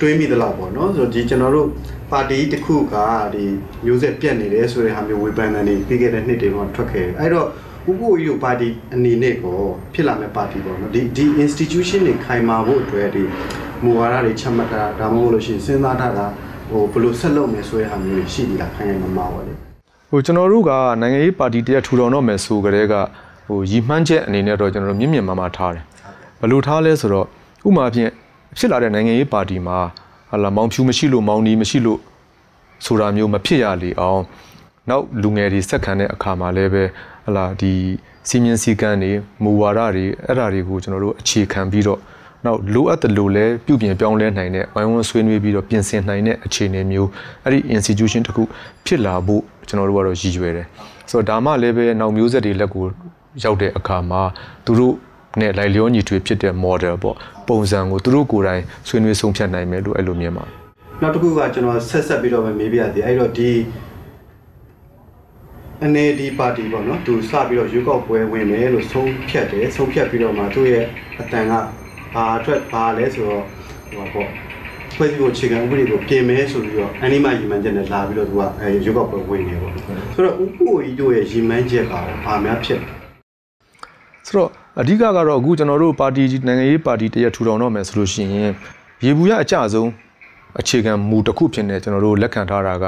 တွေးမိသလားပေါ့နော်ဆိုတော့ဒီကျွန်တော်တို့ပါတီတစ်ခုကဒီမျိုးဆက်ပြတ်နေတယ်ဆိုတဲ့ဟာမျိုးဝေဖန်တယ်နေပြီးခဲ့တဲ့နှစ်တွေမှာထွက်ခဲ့တယ်အဲ့တော့ဥပ္ပိုလ်ကြီးတို့ပါတီအနေနဲ့ကိုဖြစ်လာမဲ့ပါတီပေါ့နော်ဒီဒီ institution တွေခိုင်မာဖို့အတွက်ဒီမူဝါဒတွေချမှတ်တာဒါမှမဟုတ်လို့ရှိရင်စဉ်းစားထားတာဟိုဘယ်လိုဆက်လုပ်မယ်ဆိုတဲ့ဟာမျိုးတွေရှိပြီလားခိုင်ခိုင်မာမာပေါ့လေဟိုကျွန်တော်တို့ကနိုင်ငံရေးပါတီတရက်ထူထောင်တော့မယ်ဆိုကြတဲ့ကဟိုရည်မှန်းချက်အနေနဲ့တော့ကျွန်တော်တို့မြင့်မြင့်မားမားထားတယ်ဘယ်လိုထားလဲဆိုတော့ဥပမာဖြင့် ဖြစ်လာတဲ့နိုင်ငံရေးပါတီမှာဟာလာမောင်ဖြူမရှိလို့မောင်နီမရှိလို့ဆိုတာမျိုးမဖြစ်ရလေအောင်နောက်လူငယ်တွေစက်ခံတဲ့အခါမှာလည်းပဲဟလာဒီစီမင်းစည်းကမ်းတွေမူဝါဒတွေအဲ့ဓာတွေကိုကျွန်တော်တို့အခြေခံပြီးတော့နောက်လိုအပ်တယ်လို့လဲပြုပြင်ပြောင်းလဲနိုင်တဲ့ဝိုင်းဝန်းဆွေးနွေးပြီးတော့ပြင်ဆင်နိုင်တဲ့အခြေအနေမျိုးအဲ့ဒီ institution တစ်ခုဖြစ်လာဖို့ကျွန်တော်တို့ကတော့ရည်ရွယ်တယ်ဆိုတော့ဒါမှလည်းပဲနောက်မျိုးဆက်တွေလက်ကိုရောက်တဲ့အခါမှာသူတို့ နဲ့လိုက်လျောညီထွေဖြစ်တဲ့ model ပေါ့ပုံစံကိုသူတို့ကိုယ်တိုင်ဆွေးနွေးဆုံးဖြတ်နိုင်မယ်လို့အဲ့လိုမြင်ပါတယ်နောက်တစ်ခုကကျွန်တော်ဆက်ဆက်ပြီးတော့ပဲမေးပြရသေးအဲ့တော့ဒီအနေဒီပါတီပေါ့နော်သူစပြီးတော့ရွေးကောက်ပွဲဝင်မယ်လို့ဆုံးဖြတ်တယ်ဆုံးဖြတ်ပြီးတော့မှသူ့ရဲ့အတန်ကဘာအတွက်ဘာလဲဆိုတော့ဟိုပေါ့ဖွဲ့စည်းပုံအခြေခံဥပဒေကိုပြင်မယ်ဆိုပြီးတော့အနိမရည်မှန်းချက်နဲ့လာပြီးတော့သူကအဲရွေးကောက်ပွဲဝင်နေပေါ့ဆိုတော့ဥပ္ပိုလ်ကြီးတို့ရဲ့ရည်မှန်းချက်ကဘာများဖြစ်လဲဆိုတော့ အဓိကကတော့အခုကျွန်တော်တို့ပါတီနိုင်ငံရေးပါတီတရက်ထူထောင်တော့မယ်ဆိုလို့ရှိရင်ရေဘူးရအကြဆုံးအခြေခံမူတစ်ခုဖြစ်နေကျွန်တော်တို့လက်ခံထားတာက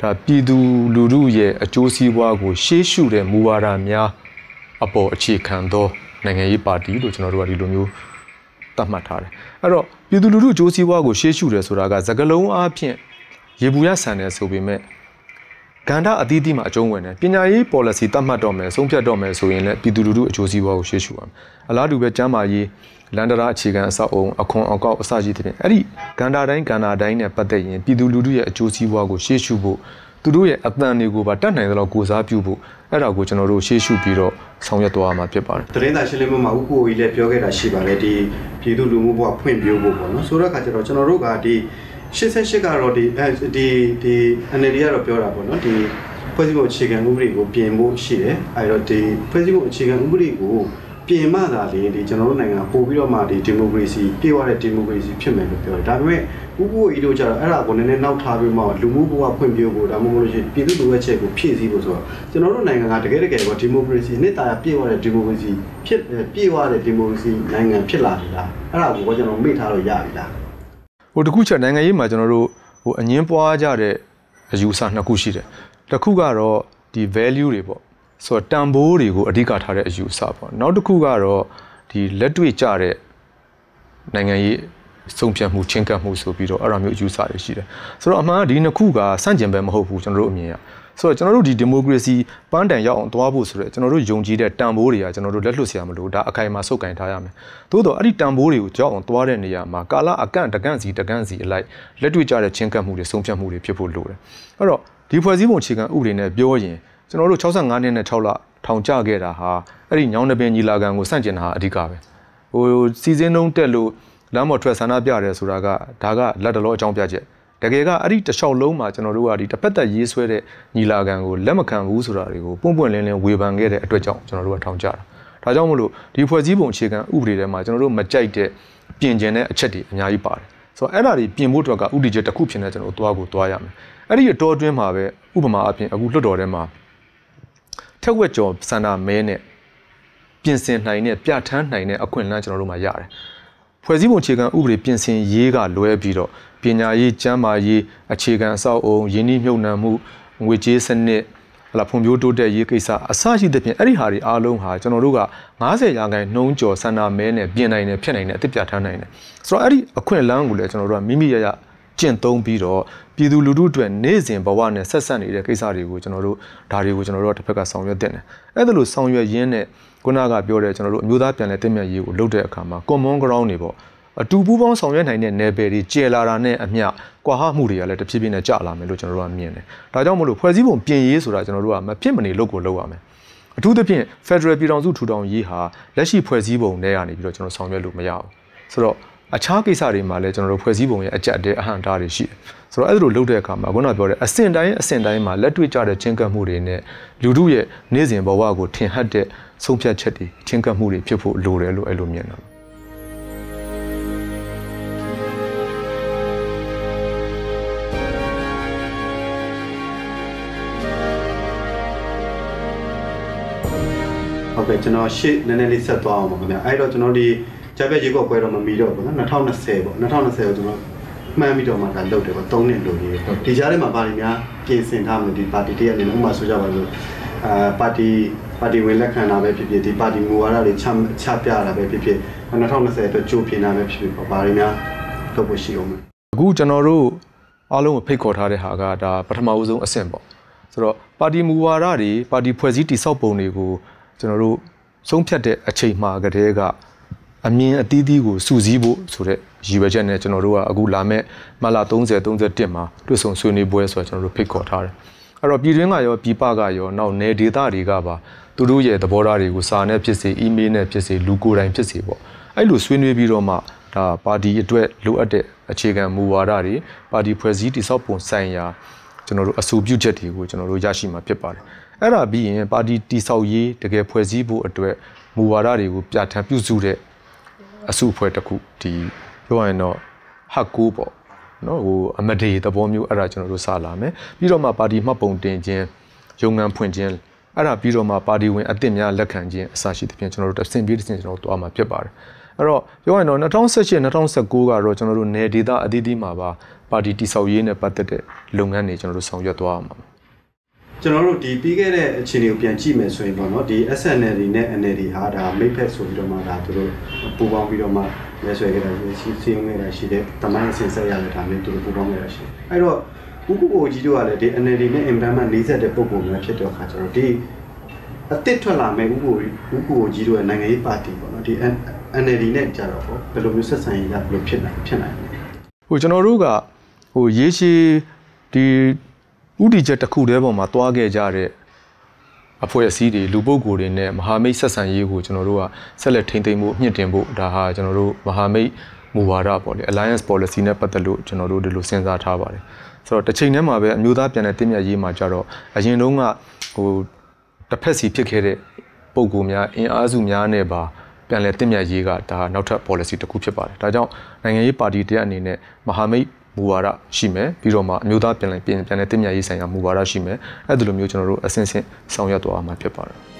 ဒါပြည်သူလူထုရဲ့အကျိုးစီးပွားကိုရှေးရှုတဲ့မူဝါဒများအပေါ်အခြေခံသောနိုင်ငံရေးပါတီလို့ကျွန်တော်တို့ကဒီလိုမျိုးသတ်မှတ်ထားတယ်အဲ့တော့ပြည်သူလူထုအကျိုးစီးပွားကိုရှေးရှုတယ်ဆိုတာကသကလုံးအားဖြင့်ရေဘူးရဆန်တယ်ဆိုပေမဲ့ ကန္တာအသီးသီးမှာအကျုံးဝင်တယ်ပညာရေး policy သတ်မှတ်တော့မယ်ဆုံးဖြတ်တော့မယ်ဆိုရင်လည်းပြည်သူလူထုအကျိုးစီးပွားကိုရှေ့ရှုရမယ်အလားတူပဲကျမ်းမာရေးလန်ဒရာအခြေခံအဆောက်အုံအခွန်အကောက်အစရှိတဲ့ပြင်အဲ့ဒီကန္တာတိုင်းကန္တာတိုင်းနဲ့ပတ်သက်ရင်ပြည်သူလူထုရဲ့အကျိုးစီးပွားကိုရှေ့ရှုဖို့သူတို့ရဲ့အသံတွေကိုပါတတ်နိုင်သလောက်ကိုစားပြုဖို့အဲ့ဒါကိုကျွန်တော်တို့ရှေ့ရှုပြီးတော့ဆောင်ရွက်သွားမှာဖြစ်ပါတယ်တရင်သာရှင်းလင်းမှုမှာဥပ္ပိုလ်ကြီးလည်းပြောခဲ့တာရှိပါတယ်ဒီပြည်သူလူမှုဘဝဖွံ့ဖြိုးဖို့ပေါ့နော်ဆိုတော့အခါကျတော့ကျွန်တော်တို့ကဒီ 88ကတော့ဒီအဲဒီဒီ NLD ကတော့ပြောတာပေါ့နော်ဒီဖွဲ့စည်းပုံအခြေခံဥပဒေကိုပြင်ဖို့ရှိတယ်အဲတော့ဒီဖွဲ့စည်းပုံအခြေခံဥပဒေကိုပြင်မှသာလေဒီကျွန်တော်တို့နိုင်ငံပို့ပြီးတော့မှဒီဒီမိုကရေစီပြေဝတဲ့ဒီမိုကရေစီဖြစ်မယ်လို့ပြောတယ်ဒါပေမဲ့ဥပ္ပိုလ်ကြီးတို့ကျတော့အဲ့ဒါကိုနည်းနည်းနောက်ထားပြီးမှလူမှုဘဝဖွံ့ဖြိုးဖို့ဒါမှမဟုတ်လို့ရှိရင်ပြည်သူလူ့ရဲ့ချက်ကိုဖြည့်ဆည်းဖို့ဆိုတော့ကျွန်တော်တို့နိုင်ငံကတကယ်တကယ်ကဒီမိုကရေစီနှစ်တာပြေဝတဲ့ဒီမိုကရေစီဖြစ်ပြေဝတဲ့ဒီမိုကရေစီနိုင်ငံဖြစ်လာပြီလားအဲ့ဒါကိုကျွန်တော်မေ့ထားလို့ရပြီလားဟို တစ်ခုချက်နိုင်ငံရေးမှာကျွန်တော်တို့ဟိုအငင်းပွားကြတဲ့အယူအဆနှစ်ခုရှိတယ်တစ်ခုကတော့ဒီ value တွေပေါ့ဆိုတော့တန်ဖိုးတွေကိုအဓိကထားတဲ့အယူအဆပေါ့နောက်တစ်ခုကတော့ဒီလက်တွေ့ကြတဲ့နိုင်ငံရေးဆုံးဖြတ်မှုချင်းကပ်မှုဆိုပြီးတော့အဲ့လိုမျိုးအယူဆတွေရှိတယ်ဆိုတော့အမှန်ကဒီနှစ်ခုကစန့်ကျင်ဘက်မဟုတ်ဘူးကျွန်တော်တို့အမြင်ရ ဆိုတော့ကျွန်တော်တို့ဒီဒီမိုကရေစီပန်းတန်ရောက်အောင်သွားဖို့ဆိုတော့ကျွန်တော်တို့ယုံကြည်တဲ့တန်ဖိုးတွေကကျွန်တော်တို့လက်လွတ်စရာမလိုဒါအခိုင်အမာစုပ်ကင်ထားရမယ်သို့တော့အဲ့ဒီတန်ဖိုးတွေကိုကြောက်အောင်သွားတဲ့နေရာမှာကာလအကန့်တကန့်စီတကန့်စီအလိုက်လက်တွေ့ကြတဲ့ချင်းကပ်မှုတွေဆုံးဖြတ်မှုတွေဖြစ်ဖို့လိုတယ်အဲ့တော့ဒီဖွဲ့စည်းပုံအခြေခံဥပဒေနဲ့ပြောရင်ကျွန်တော်တို့65နှစ်နဲ့6လထောင်ကျခဲ့တာဟာအဲ့ဒီညောင်းနှပင်ညီလာခံကိုစန့်ကျင်တာဟာအဓိကပဲဟိုစီစဉ်တုံးတက်လို့လမ်းပေါ်ထွက်ဆန္ဒပြတယ်ဆိုတာကဒါကလက်တလောအကြောင်းပြချက် တကယ်ကအဲ့ဒီတစ်လျှောက်လုံးမှာကျွန်တော်တို့ကဒီတစ်ဖက်သက်ရေးဆွဲတဲ့ညီလာခံကိုလက်မခံဘူးဆိုတာတွေကိုပွန့်ပွန့်လင်းလင်းဝေဖန်ခဲ့တဲ့အတွက်ကြောင့်ကျွန်တော်တို့ကထောင်ကြတာဒါကြောင့်မလို့ဒီဖွဲ့စည်းပုံအခြေခံဥပဒေထဲမှာကျွန်တော်တို့မကြိုက်တဲ့ပြင်ကျင်တဲ့အချက်တွေအများကြီးပါတယ်ဆိုတော့အဲ့ဒါတွေပြင်ဖို့အတွက်ကဥတီချက်တစ်ခုဖြစ်နေကျွန်တော်တို့သွားကိုသွားရမယ်အဲ့ဒီအတော်အတွင်းမှာပဲဥပမာအပြင်အခုလွတ်တော်ထဲမှာထက်ဝက်ကျော်စန္ဒမဲနဲ့ပြင်ဆင်နိုင်တဲ့ပြဋ္ဌာန်းနိုင်တဲ့အခွင့်အလမ်းကျွန်တော်တို့မှာရတယ် ဖွဲ့စည်းပုံအခြေခံဥပဒေပြင်ဆင်ရေးကလွဲပြီးတော့ပညာရေးကျန်းမာရေးအခြေခံအဆောက်အုံရင်းနှီးမြှုပ်နှံမှုငွေကြေးစနစ်ဟလာဖွံ့ဖြိုးတိုးတက်ရေးကိစ္စအစရှိတဲ့ဖြင့်အဲ့ဒီဟာတွေအားလုံးဟာကျွန်တော်တို့က90ရာခိုင်နှုန်းကျော်စန္ဒမဲနဲ့ပြင်နိုင်တယ်ဖြစ်နိုင်တယ်အသစ်ပြဋ္ဌာန်းနိုင်တယ်ဆိုတော့အဲ့ဒီအခွင့်အလမ်းကိုလည်းကျွန်တော်တို့ကမိမိရရကျင့်သုံးပြီးတော့ပြည်သူလူထုအတွက်နေ့စဉ်ဘဝနဲ့ဆက်ဆက်နေတဲ့ကိစ္စတွေကိုကျွန်တော်တို့ဒါတွေကိုကျွန်တော်တို့ကတစ်ဖက်ကဆောင်ရွက်တင်တယ်အဲ့ဒါလို့ဆောင်ရွက်ရင်းနဲ့ ခုနကပြောတဲ့ကျွန်တော်တို့အမျိုးသားပြန်လည်တည်မြဲရေးကိုလုပ်တဲ့အခါမှာ common ground တွေပေါ့အတူပူးပေါင်းဆောင်ရွက်နိုင်တဲ့နယ်ပယ်တွေကျယ်လာတာနဲ့အမျှကွာဟမှုတွေကလည်းတဖြည်းဖြည်းနဲ့ကျလာမယ်လို့ကျွန်တော်တို့ကမြင်တယ်။ဒါကြောင့်မလို့ဖွဲ့စည်းပုံပြင်ရေးဆိုတာကျွန်တော်တို့ကမဖြစ်မနေလုပ်ကိုလုပ်ရမယ်။အထူးသဖြင့် Federal ပြည်ထောင်စုထူထောင်ရေးဟာလက်ရှိဖွဲ့စည်းပုံနဲ့ကနေပြီးတော့ကျွန်တော်ဆောင်ရွက်လို့မရဘူး။ဆိုတော့ အခြားကိစ္စတွေမှာလည်းကျွန်တော်တို့ဖွဲ့စည်းပုံရဲ့အကြက်တဲ့အဟန့်တားတွေရှိတယ်။ဆိုတော့အဲ့ဒါလိုလုပ်တဲ့အခါမှာခုနကပြောတဲ့အဆင့်တိုင်းအဆင့်တိုင်းမှာလက်တွေ့ကြတဲ့ချင်းကပ်မှုတွေနဲ့လူမှုရဲ့နေ့စဉ်ဘဝကိုထင်ဟပ်တဲ့ဆုံးဖြတ်ချက်တွေချင်းကပ်မှုတွေဖြစ်ဖို့လိုတယ်လို့အဲ့လိုမြင်တာ။ဟုတ်ကဲ့ကျွန်တော်ရှေ့နည်းနည်းလေးဆက်သွားအောင်ပါခင်ဗျာအဲ့တော့ကျွန်တော်ဒီ ဂျာဘက်ရေကောက်ပွဲတော့မမီတော့ဘူးနော်2020ပေါ့2020ကိုကျွန်တော်မှန်းပြီးတော့မှဒါလုပ်တယ်ပေါ့3နှစ်လို့လေးဒီကြားထဲမှာပါတီများပြင်ဆင်ထားမယ်ဒီပါတီတရက်နေဥပမာဆိုကြပါလို့အာပါတီပါတီဝင်လက်ခံတာပဲဖြစ်ဖြစ်ဒီပါတီမူဝါဒတွေချချပြတာပဲဖြစ်ဖြစ်2020အတွက်ကြိုးပြင်တာပဲဖြစ်ဖြစ်ပေါ့ပါတီများလုပ်ဖို့ရှိအောင်မယ်အခုကျွန်တော်တို့အားလုံးကိုဖိတ်ခေါ်ထားတဲ့ဟာကဒါပထမဦးဆုံးအဆင့်ပေါ့ဆိုတော့ပါတီမူဝါဒတွေပါတီဖွဲ့စည်းတည်ဆောက်ပုံတွေကိုကျွန်တော်တို့ဆုံးဖြတ်တဲ့အချိန်မှာကတည်းက အမြင်အသီးသီးကိုစူးစီးဖို့ဆိုတဲ့ရည်ရွယ်ချက်နဲ့ကျွန်တော်တို့ကအခုလာမဲ့မလ30 31မှာတွေ့ဆုံဆွေးနွေးပွဲဆိုတော့ကျွန်တော်တို့ဖိတ်ခေါ်ထားတယ်အဲ့တော့ပြည်တွင်းကရောပြည်ပကရောနောက်နယ်ဒေသတွေကပါသူတို့ရဲ့သဘောထားတွေကိုစာနဲ့ဖြစ်စေအီးမေးလ်နဲ့ဖြစ်စေလူကိုယ်တိုင်ဖြစ်စေပေါ့အဲ့လိုဆွေးနွေးပြီးတော့မှဒါပါတီအတွက်လိုအပ်တဲ့အခြေခံမူဝါဒတွေပါတီဖွဲ့စည်းတည်ဆောက်ပုံဆိုင်ရာကျွန်တော်တို့အဆိုပြုချက်တွေကိုကျွန်တော်တို့ရရှိမှာဖြစ်ပါတယ်အဲ့ဒါပြီးရင်ပါတီတည်ဆောက်ရေးတကယ်ဖွဲ့စည်းဖို့အတွက်မူဝါဒတွေကိုပြဋ္ဌာန်းပြုစုတဲ့ အစုအဖွဲ့တစ်ခုဒီပြောရရင်တော့ဟတ်ကိုပေါ့နော်ဟိုအမဒေသဘောမျိုးအဲ့ဒါကျွန်တော်တို့စလာမယ်ပြီးတော့မှပါတီမှတ်ပုံတင်ခြင်းရုံငန်းဖွင့်ခြင်းအဲ့ဒါပြီးတော့မှပါတီဝင်အသစ်များလက်ခံခြင်းအစရှိသဖြင့်ကျွန်တော်တို့တစ်ဆင့်ပြီးတစ်ဆင့်ကျွန်တော်တို့သွားမှာဖြစ်ပါတယ်အဲ့တော့ပြောရရင်တော့2018 2019ကတော့ကျွန်တော်တို့နယ်ဒေသအသီးသီးမှာပါပါတီတိဆောက်ရေးနဲ့ပတ်သက်တဲ့လုပ်ငန်းတွေကျွန်တော်တို့ဆောင်ရွက်သွားရမှာပါ ကျွန်တော်တို့ဒီပြီးခဲ့တဲ့အခြေအနေကိုပြန်ကြည့်မယ်ဆိုရင်ပေါ့နော်ဒီ SNL နဲ့ NLD ဟာဒါမိတ်ဖက်ဆိုပြီးတော့မှဒါသူတို့ပူပေါင်းပြီးတော့မှရဲဆွဲခဲ့တာရှိစီယုံခဲ့တာရှိတယ်တမိုင်းအစင်ဆက်ရတဲ့ဒါမျိုးသူတို့ပူပေါင်းခဲ့တာရှိတယ်အဲ့တော့ဦးကိုကိုကြီးတို့ကလည်းဒီ NLD နဲ့အင်တာမန်40တဲ့ပုံပုံမျိုးဖြစ်တော့ခါကျတော့ဒီအစ်စ်ထွက်လာမဲ့ဦးကိုဦးကိုကြီးတို့ရဲ့နိုင်ငံရေးပါတီပေါ့နော်ဒီ NLD နဲ့ကြတော့ပေါ့ဘယ်လိုမျိုးဆက်ဆံရေးရဘယ်လိုဖြစ်နိုင်ဖြစ်နိုင်လဲဟိုကျွန်တော်တို့ကဟိုရေရှည်ဒီ ဥတီချက်တစ်ခုတည်းပေါ်မှာတွားခဲ့ကြတဲ့အဖွဲ့အစည်းတွေလူပုဂ္ဂိုလ်တွေနဲ့မဟာမိတ်ဆက်ဆံရေးကိုကျွန်တော်တို့ကဆက်လက်ထိန်းသိမ်းဖို့မြင့်တင်ဖို့ဒါဟာကျွန်တော်တို့မဟာမိတ်မူဝါဒပေါ့လေ alliance policy နဲ့ပတ်သက်လို့ကျွန်တော်တို့ဒီလိုစဉ်းစားထားပါတယ်ဆိုတော့တစ်ချိန်တည်းမှာပဲအမျိုးသားပြန်တဲ့တင့်မြတ်ရေးမှာကြတော့အရင်တုန်းကဟိုတစ်ဖက်စီဖြစ်ခဲ့တဲ့ပုံကူများအင်အားစုများနဲ့ပါပြန်လဲတင့်မြတ်ရေးကဒါနောက်ထပ် policy တစ်ခုဖြစ်ပါတယ်ဒါကြောင့်နိုင်ငံရေးပါတီတရက်အနေနဲ့မဟာမိတ် မူဝါဒရှိမယ်ပြီးတော့မှအမျိုးသားပြန်လည်ပြန်ပြန်လည်တင့်မြတ်ရေးဆိုင်ရာမူဝါဒရှိမယ်အဲ့ဒီလိုမျိုးကျွန်တော်တို့အဆင့်ဆင့်ဆောင်ရွက်သွားမှာဖြစ်ပါတယ်